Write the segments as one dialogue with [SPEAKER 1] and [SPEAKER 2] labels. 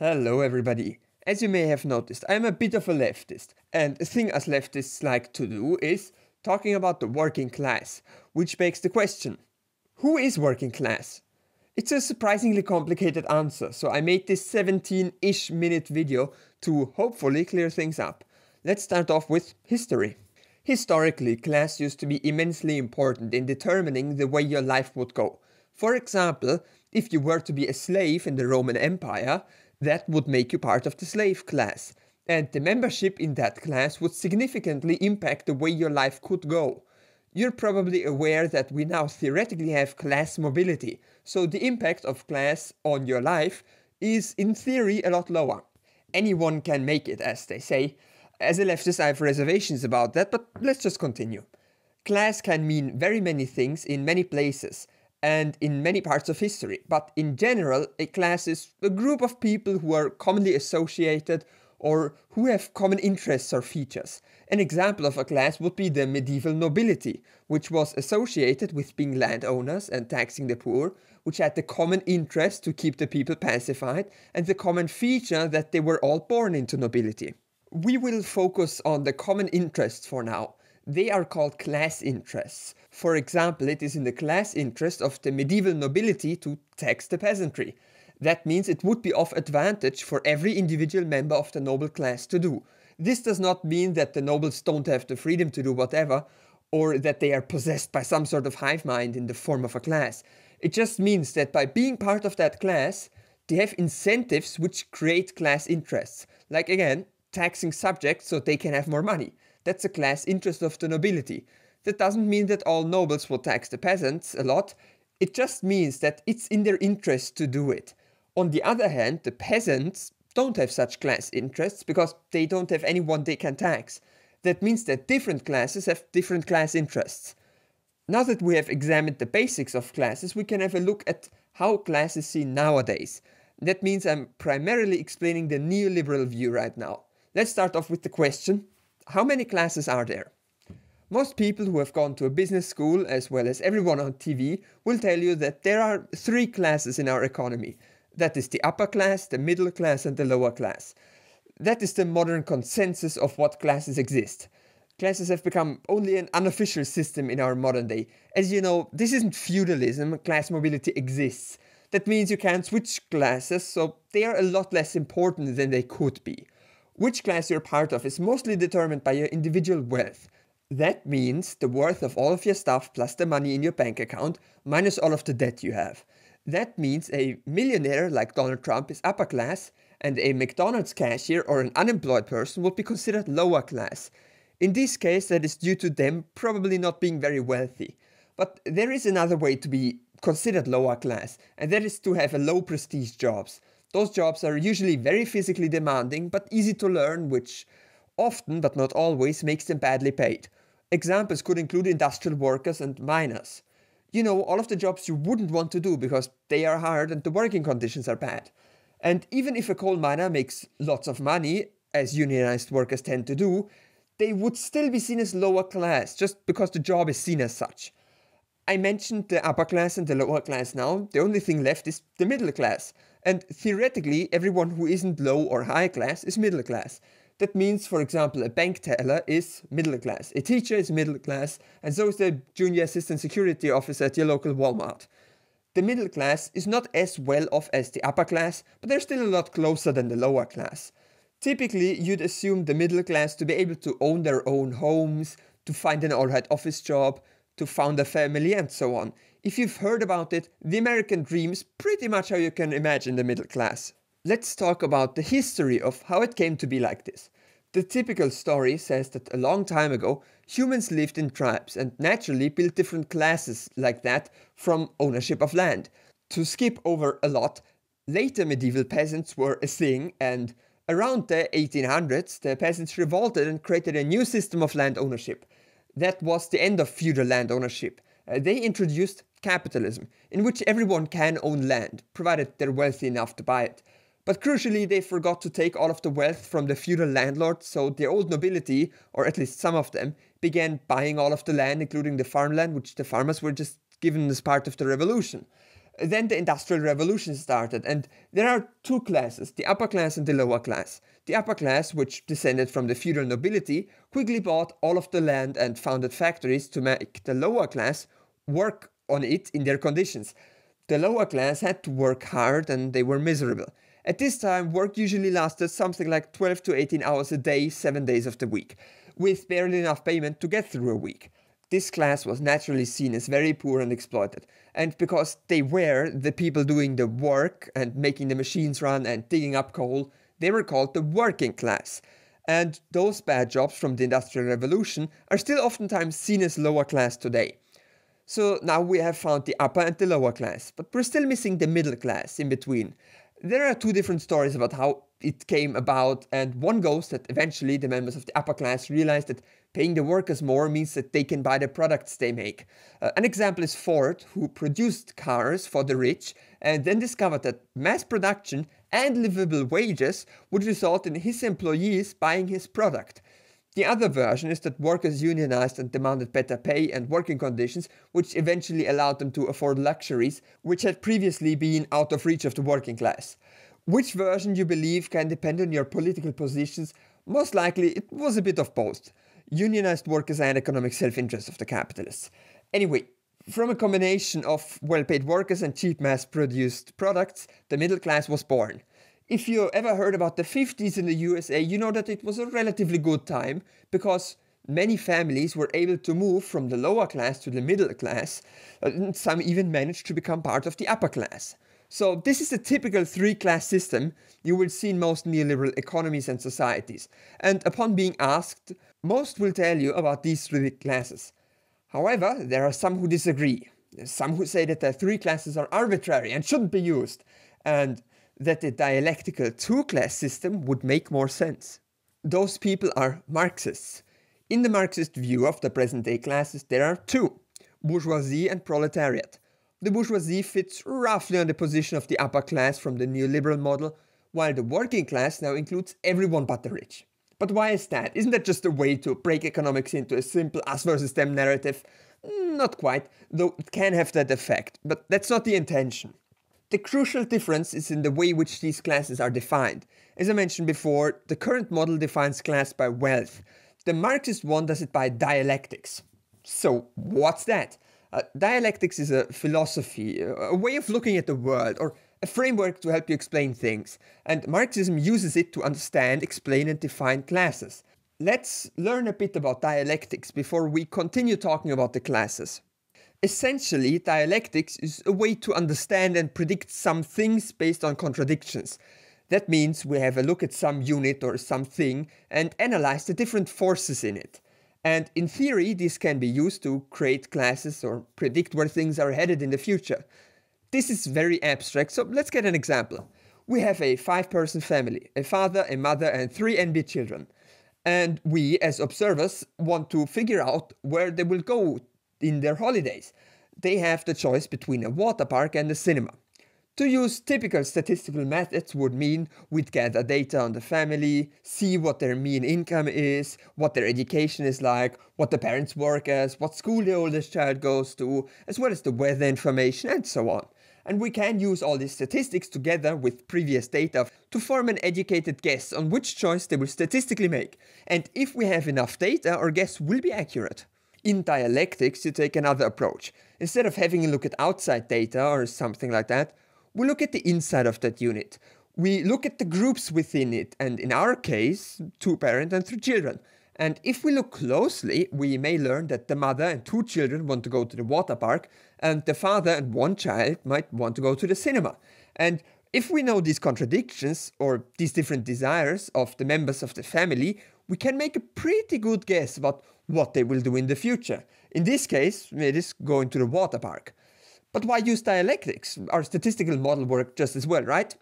[SPEAKER 1] Hello, everybody. As you may have noticed, I am a bit of a leftist, and a thing us leftists like to do is talking about the working class, which begs the question who is working class? It's a surprisingly complicated answer, so I made this 17 ish minute video to hopefully clear things up. Let's start off with history. Historically, class used to be immensely important in determining the way your life would go. For example, if you were to be a slave in the Roman Empire, that would make you part of the slave class. And the membership in that class would significantly impact the way your life could go. You're probably aware that we now theoretically have class mobility, so the impact of class on your life is in theory a lot lower. Anyone can make it, as they say. As a leftist, I have reservations about that, but let's just continue. Class can mean very many things in many places and in many parts of history, but in general, a class is a group of people who are commonly associated or who have common interests or features. An example of a class would be the medieval nobility, which was associated with being landowners and taxing the poor, which had the common interest to keep the people pacified, and the common feature that they were all born into nobility. We will focus on the common interests for now. They are called class interests. For example, it is in the class interest of the medieval nobility to tax the peasantry. That means it would be of advantage for every individual member of the noble class to do. This does not mean that the nobles don't have the freedom to do whatever, or that they are possessed by some sort of hive mind in the form of a class. It just means that by being part of that class, they have incentives which create class interests. Like again, taxing subjects so they can have more money. That's a class interest of the nobility. That doesn't mean that all nobles will tax the peasants a lot. It just means that it's in their interest to do it. On the other hand, the peasants don't have such class interests because they don't have anyone they can tax. That means that different classes have different class interests. Now that we have examined the basics of classes, we can have a look at how class is seen nowadays. That means I'm primarily explaining the neoliberal view right now. Let's start off with the question how many classes are there? Most people who have gone to a business school, as well as everyone on TV, will tell you that there are three classes in our economy that is the upper class, the middle class, and the lower class. That is the modern consensus of what classes exist. Classes have become only an unofficial system in our modern day. As you know, this isn't feudalism, class mobility exists. That means you can't switch classes, so they are a lot less important than they could be. Which class you're part of is mostly determined by your individual wealth. That means the worth of all of your stuff plus the money in your bank account minus all of the debt you have. That means a millionaire like Donald Trump is upper class, and a McDonald's cashier or an unemployed person would be considered lower class. In this case, that is due to them probably not being very wealthy. But there is another way to be considered lower class, and that is to have a low prestige jobs. Those jobs are usually very physically demanding but easy to learn, which often but not always makes them badly paid. Examples could include industrial workers and miners you know, all of the jobs you wouldn't want to do because they are hard and the working conditions are bad. And even if a coal miner makes lots of money, as unionized workers tend to do, they would still be seen as lower class just because the job is seen as such. I mentioned the upper class and the lower class now, the only thing left is the middle class. And theoretically, everyone who isn't low or high class is middle class. That means, for example, a bank teller is middle class, a teacher is middle class, and so is the junior assistant security officer at your local Walmart. The middle class is not as well off as the upper class, but they're still a lot closer than the lower class. Typically, you'd assume the middle class to be able to own their own homes, to find an alright office job, to found a family, and so on. If you've heard about it, the American dream is pretty much how you can imagine the middle class. Let's talk about the history of how it came to be like this. The typical story says that a long time ago, humans lived in tribes and naturally built different classes like that from ownership of land. To skip over a lot, later medieval peasants were a thing, and around the 1800s, the peasants revolted and created a new system of land ownership. That was the end of feudal land ownership. Uh, they introduced capitalism, in which everyone can own land, provided they're wealthy enough to buy it. But crucially, they forgot to take all of the wealth from the feudal landlords, so the old nobility, or at least some of them, began buying all of the land, including the farmland, which the farmers were just given as part of the revolution. Then the Industrial Revolution started, and there are two classes the upper class and the lower class. The upper class, which descended from the feudal nobility, quickly bought all of the land and founded factories to make the lower class work on it in their conditions. The lower class had to work hard and they were miserable. At this time, work usually lasted something like 12 to 18 hours a day, 7 days of the week, with barely enough payment to get through a week. This class was naturally seen as very poor and exploited, and because they were the people doing the work and making the machines run and digging up coal, they were called the working class. And those bad jobs from the Industrial Revolution are still oftentimes seen as lower class today. So now we have found the upper and the lower class, but we're still missing the middle class in between. There are two different stories about how it came about, and one goes that eventually the members of the upper class realized that paying the workers more means that they can buy the products they make. Uh, an example is Ford, who produced cars for the rich and then discovered that mass production and livable wages would result in his employees buying his product. The other version is that workers unionized and demanded better pay and working conditions, which eventually allowed them to afford luxuries which had previously been out of reach of the working class. Which version you believe can depend on your political positions? Most likely, it was a bit of both. Unionized workers and economic self interest of the capitalists. Anyway, from a combination of well paid workers and cheap mass produced products, the middle class was born. If you ever heard about the 50s in the USA, you know that it was a relatively good time because many families were able to move from the lower class to the middle class, uh, and some even managed to become part of the upper class. So, this is the typical three class system you will see in most neoliberal economies and societies. And upon being asked, most will tell you about these three classes. However, there are some who disagree. Some who say that the three classes are arbitrary and shouldn't be used. And that the dialectical two class system would make more sense. Those people are Marxists. In the Marxist view of the present day classes, there are two bourgeoisie and proletariat. The bourgeoisie fits roughly on the position of the upper class from the neoliberal model, while the working class now includes everyone but the rich. But why is that? Isn't that just a way to break economics into a simple us versus them narrative? Not quite, though it can have that effect, but that's not the intention. The crucial difference is in the way which these classes are defined. As I mentioned before, the current model defines class by wealth. The Marxist one does it by dialectics. So, what's that? Uh, dialectics is a philosophy, a way of looking at the world, or a framework to help you explain things, and Marxism uses it to understand, explain, and define classes. Let's learn a bit about dialectics before we continue talking about the classes. Essentially, dialectics is a way to understand and predict some things based on contradictions. That means we have a look at some unit or something and analyze the different forces in it. And in theory, this can be used to create classes or predict where things are headed in the future. This is very abstract, so let's get an example. We have a five person family a father, a mother, and three NB children. And we, as observers, want to figure out where they will go in their holidays. They have the choice between a water park and a cinema. To use typical statistical methods would mean we'd gather data on the family, see what their mean income is, what their education is like, what the parents work as, what school the oldest child goes to, as well as the weather information and so on. And we can use all these statistics together with previous data to form an educated guess on which choice they will statistically make. And if we have enough data, our guess will be accurate. In dialectics, you take another approach. Instead of having a look at outside data or something like that, we look at the inside of that unit. We look at the groups within it, and in our case, two parents and three children. And if we look closely, we may learn that the mother and two children want to go to the water park, and the father and one child might want to go to the cinema. And if we know these contradictions or these different desires of the members of the family, we can make a pretty good guess about what they will do in the future. In this case, it is going to the water park. But why use dialectics? Our statistical model work just as well, right?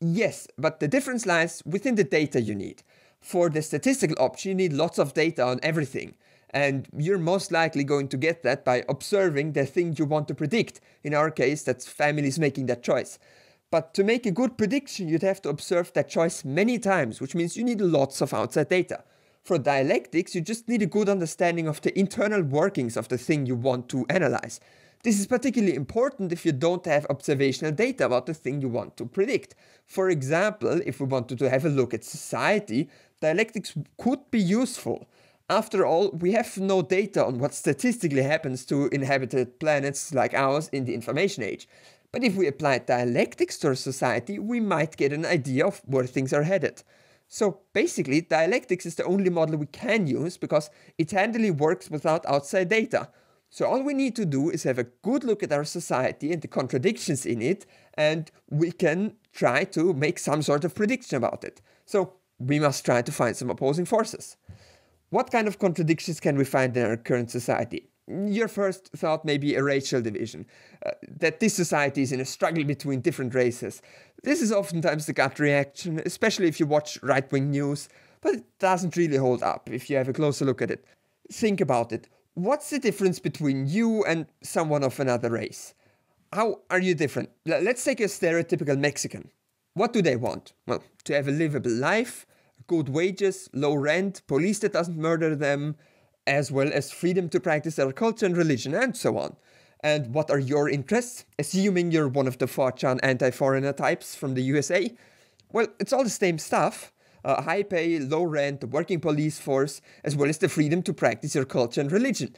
[SPEAKER 1] Yes, but the difference lies within the data you need. For the statistical option, you need lots of data on everything. And you're most likely going to get that by observing the thing you want to predict. In our case, that's families making that choice. But to make a good prediction, you'd have to observe that choice many times, which means you need lots of outside data. For dialectics, you just need a good understanding of the internal workings of the thing you want to analyze. This is particularly important if you don't have observational data about the thing you want to predict. For example, if we wanted to have a look at society, dialectics could be useful. After all, we have no data on what statistically happens to inhabited planets like ours in the information age. But if we apply dialectics to our society, we might get an idea of where things are headed. So basically, dialectics is the only model we can use because it handily works without outside data. So all we need to do is have a good look at our society and the contradictions in it, and we can try to make some sort of prediction about it. So we must try to find some opposing forces. What kind of contradictions can we find in our current society? Your first thought may be a racial division, uh, that this society is in a struggle between different races. This is oftentimes the gut reaction, especially if you watch right wing news, but it doesn't really hold up if you have a closer look at it. Think about it. What's the difference between you and someone of another race? How are you different? Let's take a stereotypical Mexican. What do they want? Well, to have a livable life, good wages, low rent, police that doesn't murder them, as well as freedom to practice their culture and religion, and so on. And what are your interests? Assuming you're one of the 4chan anti foreigner types from the USA? Well, it's all the same stuff. Uh, high pay, low rent, working police force, as well as the freedom to practice your culture and religion.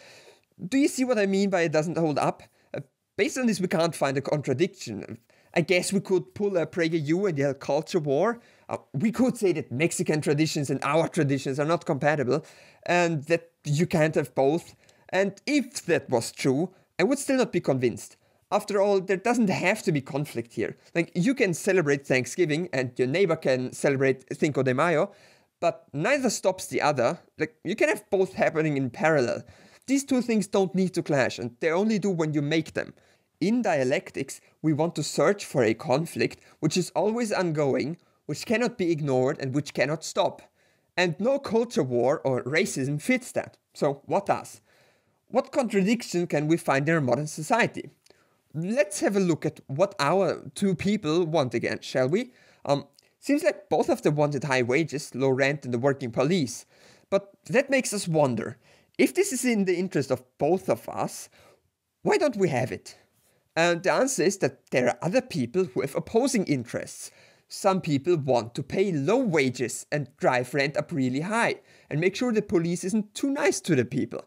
[SPEAKER 1] Do you see what I mean by it doesn't hold up? Uh, based on this, we can't find a contradiction. I guess we could pull a PragerU and yell culture war, uh, we could say that Mexican traditions and our traditions are not compatible and that you can't have both. And if that was true, I would still not be convinced. After all, there doesn't have to be conflict here. Like, you can celebrate Thanksgiving and your neighbor can celebrate Cinco de Mayo, but neither stops the other. Like, you can have both happening in parallel. These two things don't need to clash, and they only do when you make them. In dialectics, we want to search for a conflict which is always ongoing, which cannot be ignored and which cannot stop. And no culture war or racism fits that. So, what does? What contradiction can we find in our modern society? Let's have a look at what our two people want again, shall we? Um, seems like both of them wanted high wages, low rent, and the working police. But that makes us wonder if this is in the interest of both of us, why don't we have it? And the answer is that there are other people who have opposing interests some people want to pay low wages and drive rent up really high and make sure the police isn't too nice to the people.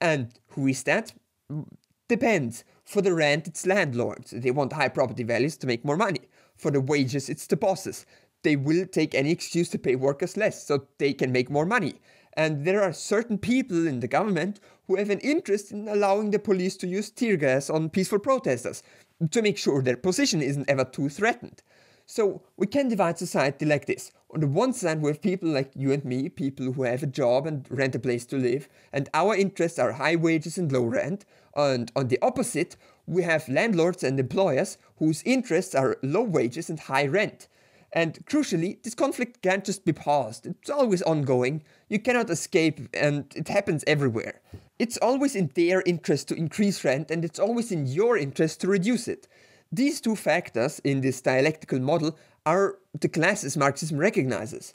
[SPEAKER 1] And who is that? Mm, depends. For the rent, it's landlords. They want high property values to make more money. For the wages, it's the bosses. They will take any excuse to pay workers less so they can make more money. And there are certain people in the government who have an interest in allowing the police to use tear gas on peaceful protesters to make sure their position isn't ever too threatened. So we can divide society like this. On the one side, we have people like you and me, people who have a job and rent a place to live, and our interests are high wages and low rent. And on the opposite, we have landlords and employers whose interests are low wages and high rent. And crucially, this conflict can't just be paused. It's always ongoing. You cannot escape, and it happens everywhere. It's always in their interest to increase rent, and it's always in your interest to reduce it. These two factors in this dialectical model are the classes Marxism recognizes.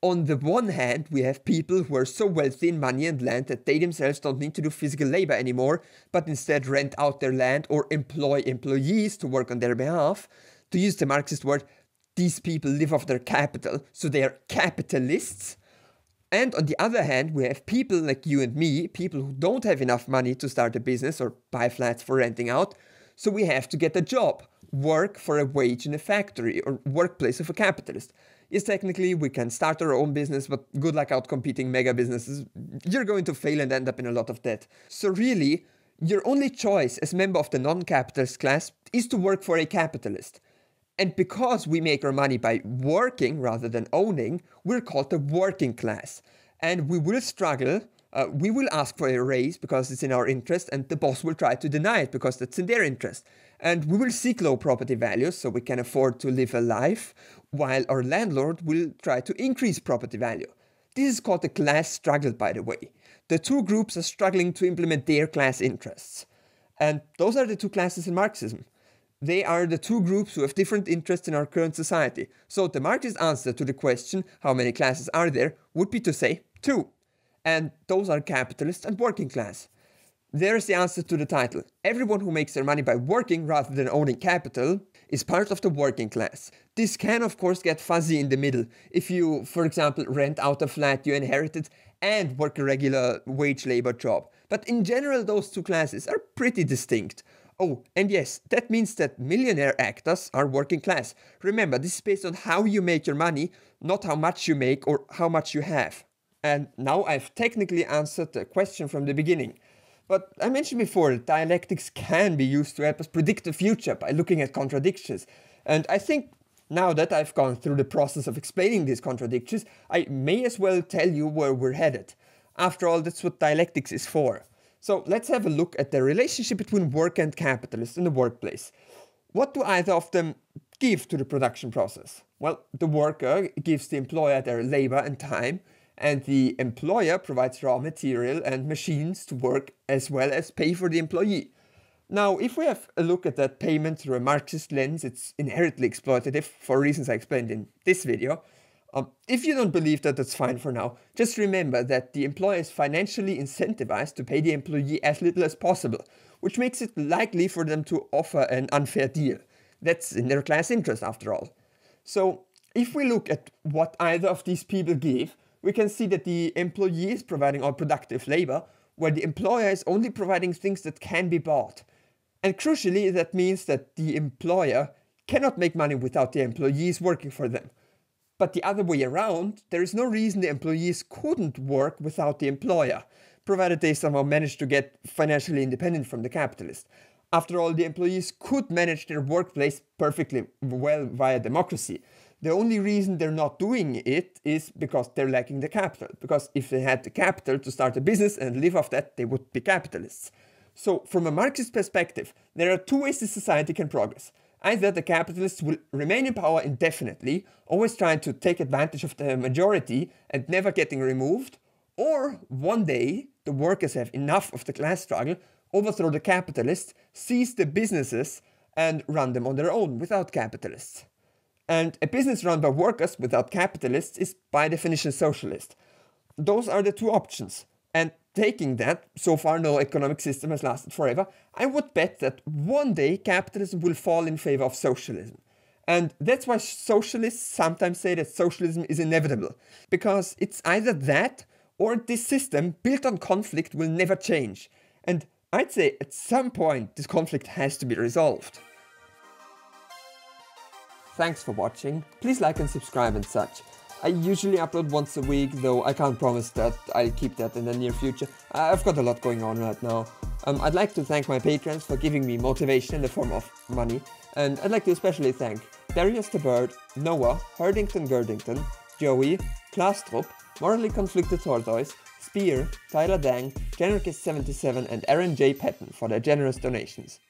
[SPEAKER 1] On the one hand, we have people who are so wealthy in money and land that they themselves don't need to do physical labor anymore, but instead rent out their land or employ employees to work on their behalf. To use the Marxist word, these people live off their capital, so they are capitalists. And on the other hand, we have people like you and me, people who don't have enough money to start a business or buy flats for renting out, so we have to get a job, work for a wage in a factory or workplace of a capitalist. Yes, technically we can start our own business, but good luck out competing mega businesses. You're going to fail and end up in a lot of debt. So really, your only choice as member of the non-capitalist class is to work for a capitalist. And because we make our money by working rather than owning, we're called the working class. And we will struggle uh, we will ask for a raise because it's in our interest, and the boss will try to deny it because that's in their interest. And we will seek low property values so we can afford to live a life, while our landlord will try to increase property value. This is called the class struggle, by the way. The two groups are struggling to implement their class interests. And those are the two classes in Marxism. They are the two groups who have different interests in our current society. So the Marxist answer to the question, how many classes are there, would be to say two and those are capitalist and working class. there's the answer to the title. Everyone who makes their money by working rather than owning capital is part of the working class. This can, of course, get fuzzy in the middle. If you, for example, rent out a flat you inherited and work a regular wage labor job. But in general, those two classes are pretty distinct. Oh, and yes, that means that millionaire actors are working class. Remember, this is based on how you make your money, not how much you make or how much you have. And now I've technically answered the question from the beginning. But I mentioned before dialectics can be used to help us predict the future by looking at contradictions. And I think now that I've gone through the process of explaining these contradictions, I may as well tell you where we're headed. After all, that's what dialectics is for. So let's have a look at the relationship between work and capitalist in the workplace. What do either of them give to the production process? Well, the worker gives the employer their labor and time, and the employer provides raw material and machines to work as well as pay for the employee. Now, if we have a look at that payment through a Marxist lens, it's inherently exploitative for reasons I explained in this video. Um, if you don't believe that, that's fine for now. Just remember that the employer is financially incentivized to pay the employee as little as possible, which makes it likely for them to offer an unfair deal. That's in their class interest, after all. So, if we look at what either of these people give, we can see that the employee is providing all productive labor, where the employer is only providing things that can be bought. And crucially, that means that the employer cannot make money without the employees working for them. But the other way around, there is no reason the employees couldn't work without the employer, provided they somehow managed to get financially independent from the capitalist. After all, the employees could manage their workplace perfectly well via democracy. The only reason they're not doing it is because they're lacking the capital. Because if they had the capital to start a business and live off that, they would be capitalists. So, from a Marxist perspective, there are two ways the society can progress. Either the capitalists will remain in power indefinitely, always trying to take advantage of the majority and never getting removed, or one day the workers have enough of the class struggle, overthrow the capitalists, seize the businesses, and run them on their own without capitalists. And a business run by workers without capitalists is by definition socialist. Those are the two options. And taking that, so far no economic system has lasted forever, I would bet that one day capitalism will fall in favor of socialism. And that's why socialists sometimes say that socialism is inevitable, because it's either that or this system built on conflict will never change. And I'd say at some point this conflict has to be resolved. Thanks for watching, please like and subscribe and such. I usually upload once a week, though I can't promise that I'll keep that in the near future. I've got a lot going on right now. Um, I'd like to thank my patrons for giving me motivation in the form of money, and I'd like to especially thank Darius the Bird, Noah, Herdington Gerdington, Joey, Klastrup, Morally Conflicted Tortoise, Spear, Tyler Dang, Generous77 and Aaron J. Patton for their generous donations.